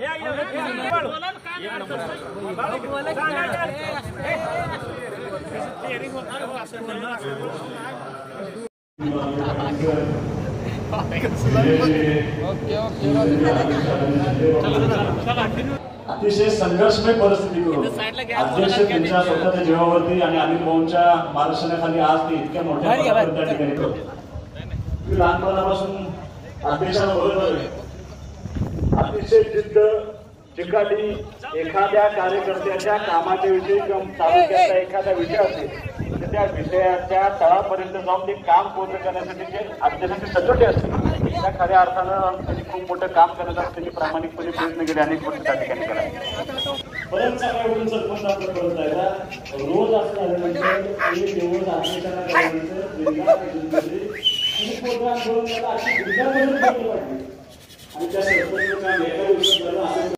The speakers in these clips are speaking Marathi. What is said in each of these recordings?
या, या, या, या, बाळू. एक नंबर. अतिशय संघर्षमय परिस्थिती करून. अध्यक्ष त्यांच्या स्वतःच्या जीवावरती आणि अनिल भाऊंच्या मार्गदर्शनाखाली आज ते इतक्या मोठ्या पदावर त्या ठिकाणी. मी लहानपणापासून अध्यक्षाला. अतिशय जिद्द चिकाटी एखाद्या कार्यकर्त्याच्या कामाच्या विषयी किंवा तालुक्याचा एखादा विषय असेल तर त्या विषयाच्या तळापर्यंत जाऊन ते काम पूर्ण करण्यासाठी ते अध्यक्षाची सचोटी असते त्या खऱ्या अर्थानं त्यांनी खूप मोठं काम करण्यासाठी त्यांनी प्रामाणिकपणे प्रयत्न केले अनेक गोष्टी त्या ठिकाणी करायला बरेच सकाळी उठून सरपंच आपलं परत जायला रोज असं झाल्यानंतर आणि त्या सरपंच काम एका दिवसात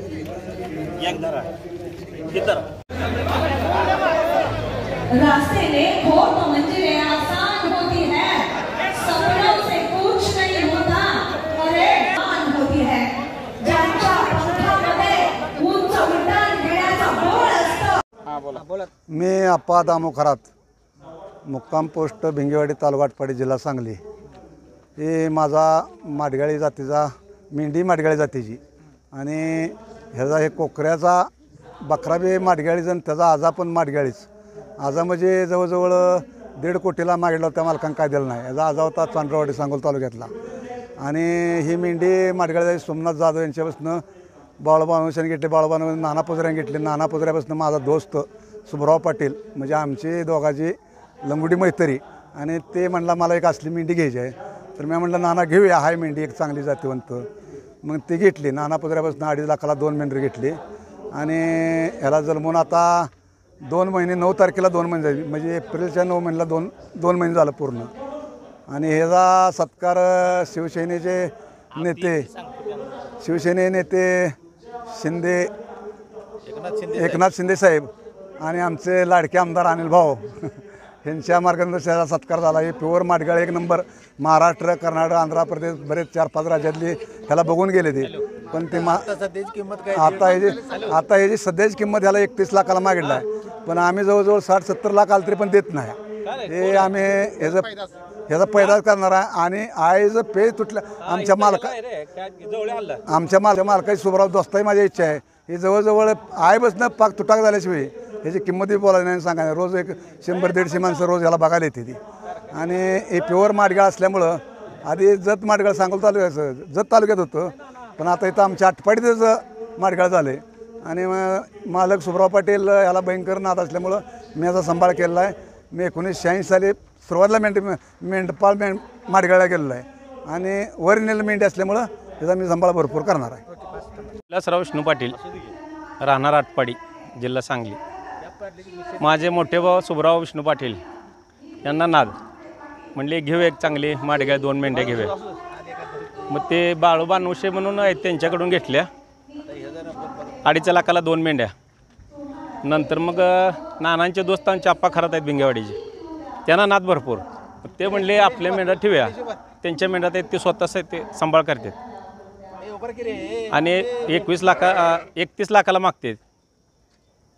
रास्ते ने बहुत मंजिलें आसान होती है. सपनों से कुछ नहीं होता अरे मान होती है. ज्यांच्या पंखामध्ये उंच उड्डाण घेण्याचा बळ असतं. मी अप्पा दामो खरात मुक्काम पोस्ट भिंगेवाडी तालुकाटपाडी जिल्हा सांगली. हे माझा माडगाळी जातीचा मेंढी माडगाळी जातीची. आणि ह्याचा हे कोकऱ्याचा बकरा बी माडगाळीच आणि त्याचा आजा पण माडगाळीच आजा म्हणजे जवळजवळ दीड कोटीला मागितला त्या मालकांना काय दिलं नाही. याचा आजा होता चांद्रवाडी सांगोल तालुक्यातला. आणि ही मेंढी माडगाळी सोमनाथ जाधव यांच्यापासून बाळूबानवशाने घेतली बाळूबानव नाना पुजऱ्याने घेतली. नाना पुजऱ्यापासून माझा दोस्त सुभराव पाटील म्हणजे आमची दोघाची लंगुडी मैत्री. आणि ते म्हणला मला एक असली मेंढी घ्यायची आहे. तर मी म्हटलं नाना घेऊया. हाय मेंढी एक चांगली जातीवंत. मग ती घेतली. नाना पुजऱ्यापासून अडीच लाखाला दोन मेंढरी घेतली. आणि ह्याला जन्मून आता दोन महिने नऊ तारखेला दोन महिने झाली. म्हणजे एप्रिलच्या नऊ महिन्याला दोन दोन महिने झालं पूर्ण. आणि ह्याचा सत्कार शिवसेनेचे नेते शिवसेने नेते शिंदे एकनाथ शिंदे साहेब आणि आमचे लाडके आमदार अनिल भाऊ. यांच्या मार्गदर्शनाचा सत्कार झाला हे प्युअर माडगाळ एक नंबर महाराष्ट्र कर्नाटक आंध्र प्रदेश बरेच चार पाच राज्यातली ह्याला बघून गेले ते. पण ते मा आता ह्याची आता ह्याची सध्याची किंमत ह्याला एकतीस लाखाला मागितला आहे. पण आम्ही जवळजवळ साठ सत्तर लाख आलं तरी पण देत नाही. हे आम्ही ह्याचं ह्याचा पैदास करणार आहे. आणि आईचं पे तुटल्या आमच्या मालका आमच्या मालका मालकाची सुभराव दोस्ताही माझी इच्छा आहे. ही जवळजवळ आई बसणं पाक तुटाक झाल्याशिवाय ह्याची किंमतही बोलायला नाही सांगायला रोज एक शंभर दीडशे माणसं रोज ह्याला बघायला येते ती. आणि हे प्युअर माडगाळ असल्यामुळं आधी जत माडगाळ सांगोल तालुक्याचं जत तालुक्यात होतं. पण आता इथं आमच्या आटपाडीतच माडगाळ झाले आणि मग मालक सुभराव पाटील ह्याला भयंकर नाद असल्यामुळं मी याचा सांभाळ केलेला आहे. मी एकोणीसशे शहाऐंशी साली सुरुवातीला मेंढ मेंढपाळ मेंढ माडगाळला गेलेला आहे. आणि वर नेलं मेंढी असल्यामुळं त्याचा मी सांभाळ भरपूर करणार आहे. विलासराव विष्णू पाटील राहणार आटपाडी जिल्हा सांगली. माझे मोठे भाऊ सुभराव विष्णू पाटील यांना नाद म्हणले घेऊ एक चांगली माडगाय दोन मेंढ्या घेऊया. मग ते बाळूबा नऊशे म्हणून आहेत त्यांच्याकडून घेतल्या. अडीच लाखाला दोन मेंढ्या. नंतर मग नानांचे दोस्तांचे आप्पा खरात आहेत भिंगेवाडीचे. त्यांना नाद भरपूर. ते म्हणले आपल्या मेंढ्या ठेवूया. त्यांच्या मेंढ्यात आहेत ते स्वतःच ते सांभाळ करतात. आणि एकवीस लाखा एकतीस लाखाला मागतात.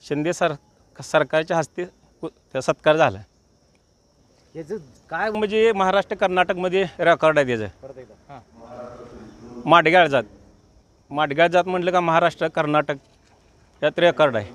शिंदे सर सरकारच्या हस्ते सत्कार झाला. याचं काय म्हणजे महाराष्ट्र कर्नाटकमध्ये रेकॉर्ड आहे त्याचं. माडगाळ जात. माडगाळ जात म्हटलं का महाराष्ट्र कर्नाटक यात रेकॉर्ड आहे.